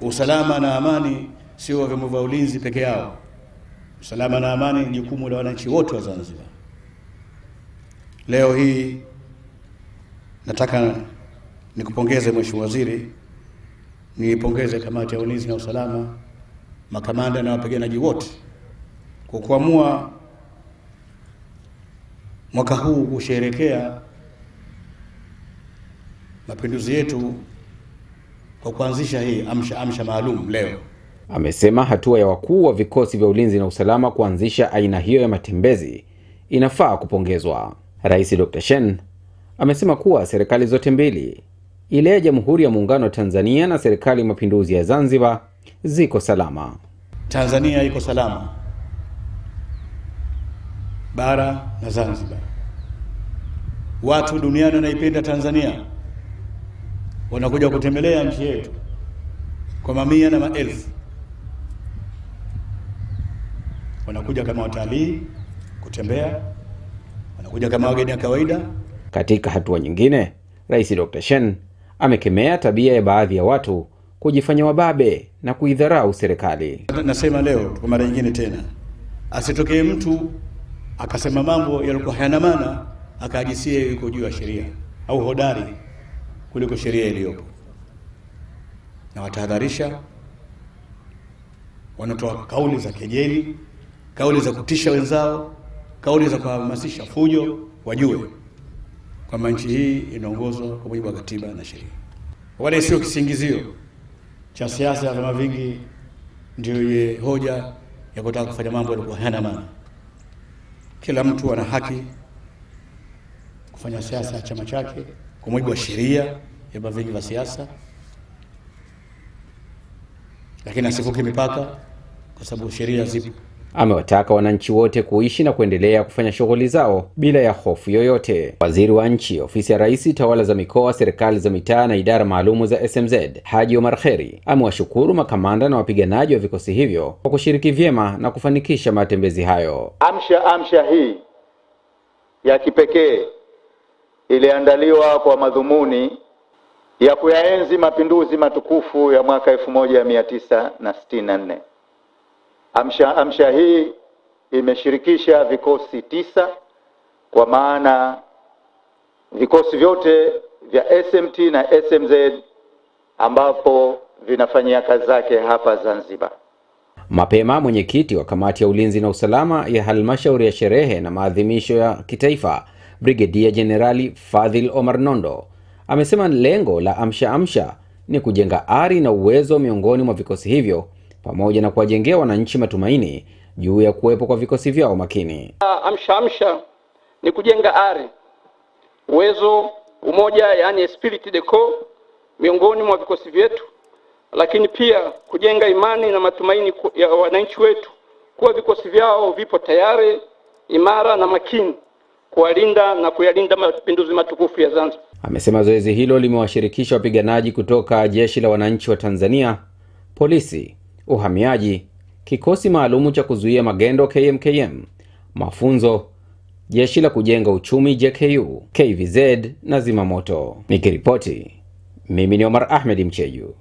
Usalama na amani sio wa vyombo vya ulinzi peke yao. Usalama na amani ni jukumu la wananchi wote wa Zanzibar. Leo hii nataka nikupongeze Mheshimiwa Waziri, niipongeze kamati ya ulinzi na usalama, makamanda na wapiganaji wote kwa kuamua mwaka huu kusherekea mapinduzi yetu kwa kuanzisha hii amsha amsha maalum leo. Amesema hatua ya wakuu wa vikosi vya ulinzi na usalama kuanzisha aina hiyo ya matembezi inafaa kupongezwa. Rais Dr. shen amesema kuwa serikali zote mbili, ile ya Jamhuri ya Muungano wa Tanzania na serikali ya Mapinduzi ya Zanzibar, ziko salama. Tanzania iko salama, bara na Zanzibar. Watu duniani wanaipenda Tanzania, wanakuja kutembelea nchi yetu kwa mamia na maelfu. Wanakuja kama watalii kutembea, wanakuja kama wageni wa kawaida. Katika hatua nyingine, Rais Dr. shen amekemea tabia ya baadhi ya watu kujifanya wababe na kuidharau serikali. Nasema leo kwa mara nyingine tena, asitokee mtu akasema mambo yalikuwa hayana maana akajisie yuko juu ya sheria au hodari kuliko sheria iliyopo. Na watahadharisha wanatoa kauli za kejeli, kauli za kutisha wenzao, kauli za kuhamasisha fujo, wajue kwamba nchi hii inaongozwa kwa mujibu wa katiba na sheria, wala sio kisingizio cha siasa ya vyama vingi ndio ye hoja ya kutaka kufanya mambo yalikuwa hayana maana. Kila mtu ana haki kufanya siasa ya chama chake kwa mujibu wa sheria ya vyama vingi vya siasa, lakini asivuke mipaka, kwa sababu sheria zipo. Amewataka wananchi wote kuishi na kuendelea kufanya shughuli zao bila ya hofu yoyote. Waziri wa Nchi, Ofisi ya Rais, Tawala za Mikoa, Serikali za Mitaa na Idara Maalumu za SMZ, Haji Omar Kheri, amewashukuru makamanda na wapiganaji wa vikosi hivyo kwa kushiriki vyema na kufanikisha matembezi hayo. Amsha amsha hii ya kipekee iliandaliwa kwa madhumuni ya kuyaenzi mapinduzi matukufu ya mwaka 1964. Amsha amsha hii imeshirikisha vikosi tisa kwa maana vikosi vyote vya SMT na SMZ ambapo vinafanyia kazi zake hapa Zanzibar. Mapema mwenyekiti wa kamati ya ulinzi na usalama ya halmashauri ya sherehe na maadhimisho ya kitaifa Brigedia Jenerali Fadhil Omar Nondo amesema lengo la amsha amsha ni kujenga ari na uwezo miongoni mwa vikosi hivyo pamoja na kuwajengea wananchi matumaini juu ya kuwepo kwa vikosi vyao makini. Amsha amsha ni kujenga ari, uwezo, umoja, yani spirit de corps miongoni mwa vikosi vyetu, lakini pia kujenga imani na matumaini ya wananchi wetu kuwa vikosi vyao vipo tayari, imara na makini kuwalinda na kuyalinda mapinduzi matukufu ya Zanzibar. Amesema zoezi hilo limewashirikisha wapiganaji kutoka Jeshi la Wananchi wa Tanzania, polisi, uhamiaji, kikosi maalumu cha kuzuia magendo KMKM, mafunzo, jeshi la kujenga uchumi JKU, KVZ na zimamoto. Nikiripoti mimi ni Omar Ahmed Mcheju.